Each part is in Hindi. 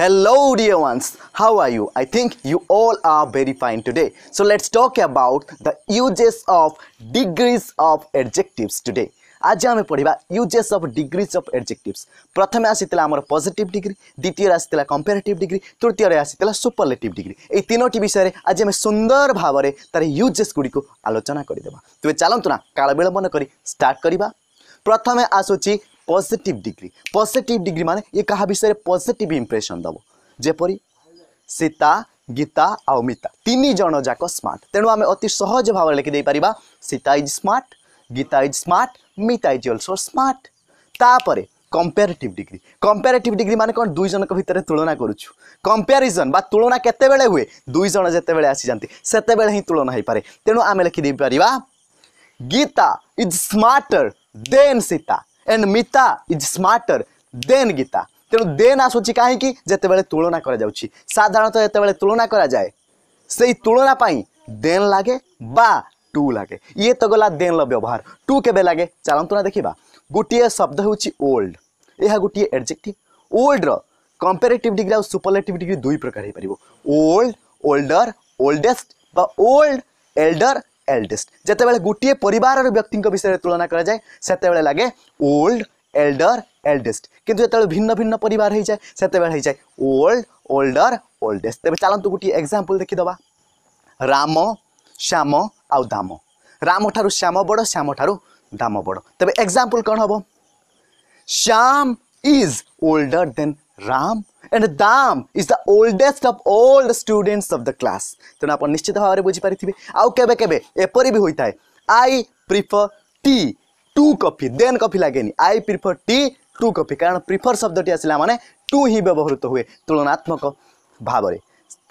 Hello dear ones, how are you? I think you all are very fine today. So let's talk about the uses of degrees of adjectives today. आज आम पढ़ा uses of degrees of adjectives प्रथम आसाला आम पजिट डिग्री द्वितीय आसाला कंपेरेटिव डिग्री तृतीय आसाला सुपरलेटिव डिग्री ये तीनो विषय में आज आम सुंदर भाव में तार यूजेस गुड़ी को आलोचना करदे तेज तो चलतुना काल विलंबन कर स्टार्ट करवा प्रथम आसूँ ପଜିଟିଭ୍ ଡିଗ୍ରୀ ପଜିଟିଭ୍ ଡିଗ୍ରୀ ମାନେ ଇଏ କାହା ବିଷୟରେ ପଜିଟିଭ୍ ଇମ୍ପ୍ରେସନ୍ ଦେବ ଯେପରି ସୀତା ଗୀତା ଆଉ ମିତା ତିନି ଜଣ ଯାକ ସ୍ମାର୍ଟ ତେଣୁ ଆମେ ଅତି ସହଜ ଭାବରେ ଲେଖିଦେଇପାରିବା Sita is smart Gita is smart Mita is also smart ତାପରେ কম্পারেটিভ ডিগ্রি কম্পারেটিভ ডিগ্রি মানে কোণ দুই জনক ভিতরে তুলনা করুছু কম্পারিজন বা তুলনা কেতবে হুয়ে দুই জন যেতবে আসি যাতে সেতবে হি তুলনা হয়ে পড়ে তেমন আমি লিখিদিপার Gita is smarter than Sita and Mita is smarter than Gita तेणु देन आसूची कहीं जिते बुलना कराधारणत जो तुलना कराए से तुलनापी देन लगे बा टू लगे ये तो गला देन र्यवहार टू के लगे चलतु ना देखा गोटे शब्द हूँ ओल्ड यह गोटे एडजेक्टिव ओल्ड रंपेरेटिव डिग्री और सुपरलेटिव डिग्री दुई प्रकार हो पार old older oldest old elder eldest ଯେତେବେଳେ ଗୋଟିଏ ପରିବାରର ବ୍ୟକ୍ତିଙ୍କ ବିଷୟରେ ତୁଳନା କରାଯାଏ ସେତେବେଳେ ଲାଗେ ଓଲ୍ଡ ଏଲ୍ଡର ଏଲ୍ଡେଷ୍ଟ କିନ୍ତୁ ଯେତେବେଳେ ଭିନ୍ନ ଭିନ୍ନ ପରିବାର ହୋଇଯାଏ ସେତେବେଳେ ହୋଇଯାଏ ଓଲ୍ଡ ଓଲ୍ଡର ଓଲ୍ଡେଷ୍ଟ ତେବେ ଚାଲନ୍ତୁ ଗୋଟିଏ ଏକ୍ଜାମ୍ପଲ୍ ଦେଖିଦେବା ରାମ ଶ୍ୟାମ ଆଉ ଦାମ ରାମଠାରୁ ଶ୍ୟାମ ବଡ଼ ଶ୍ୟାମଠାରୁ ଦାମ ବଡ଼ ତେବେ ଏକ୍ଜାମ୍ପଲ୍ କ'ଣ ହେବ Shyam is older than Ram and दाम is the oldest of all students of the class तेणु निश्चित भाव में बुझीपारी आवे के भी होता है I prefer tea to coffee than coffee लगे I prefer tea to coffee कारण प्रिफर शब्द टी आसला मैंने टू ही व्यवहृत हुए तुलनात्मक भाव में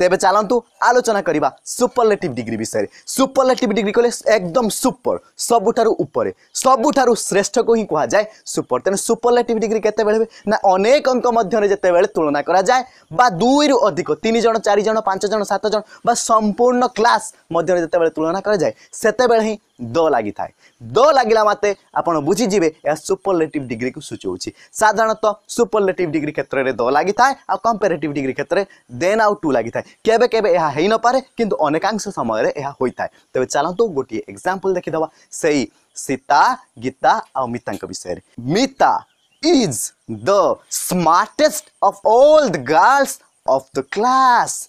ତେବେ ଚାଲନ୍ତୁ ଆଲୋଚନା କରିବା ସୁପରଲେଟିଭ୍ ଡିଗ୍ରୀ ବିଷୟରେ ସୁପରଲେଟିଭ୍ ଡିଗ୍ରୀ କହିଲେ ଏକଦମ ସୁପର ସବୁଠାରୁ ଉପରେ ସବୁଠାରୁ ଶ୍ରେଷ୍ଠକୁ ହିଁ କୁହାଯାଏ ସୁପର ତେଣୁ ସୁପରଲେଟିଭ୍ ଡିଗ୍ରୀ କେତେବେଳେ ହୁଏ ନା ଅନେକ ଅଙ୍କ ମଧ୍ୟରେ ଯେତେବେଳେ ତୁଳନା କରାଯାଏ ବା ଦୁଇରୁ ଅଧିକ ତିନି ଜଣ ଚାରି ଜଣ ପାଞ୍ଚ ଜଣ ସାତ ଜଣ ବା ସମ୍ପୂର୍ଣ୍ଣ କ୍ଲାସ୍ ମଧ୍ୟରେ ଯେତେବେଳେ ତୁଳନା କରାଯାଏ ସେତେବେଳେ ହିଁ द लगी थाए द लगला मत आप बुझीजे यह सुपरलेटिव डिग्री को सूचाऊँच साधारण तो सुपरलेटिव डिग्री क्षेत्र में द लगी थाए आ कंपेरेट डिग्री क्षेत्र में देन आउ टू लगी थाए के नपे कि अनेकांश समय होता है तेज चलत गोटे एक्जामपल देखीद से ही सीता गीता आ मीता विषय Mita is the smartest of all girls of the class